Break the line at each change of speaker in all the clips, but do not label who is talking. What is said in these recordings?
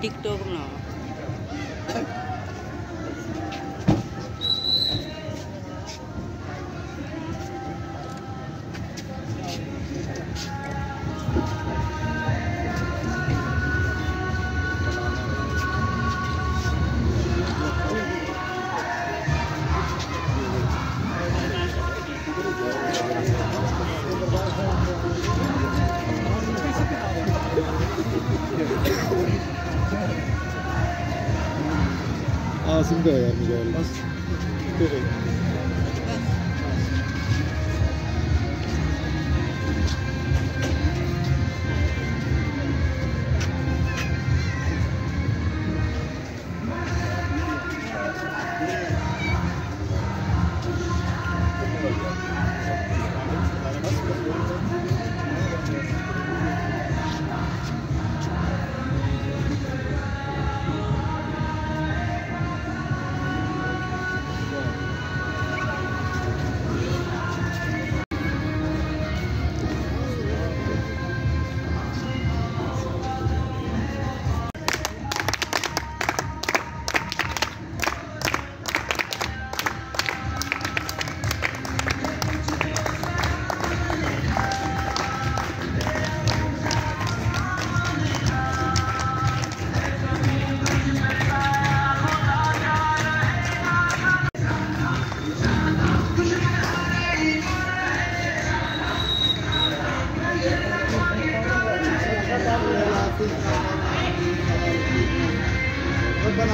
TikTok না আচ্ছা।
Asım da ayarmış Evet.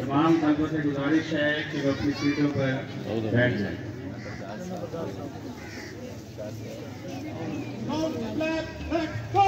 तमाम संघों से गुजारिश है कि वो अपनी सीटों पर बैठ जाए
Left, left, go!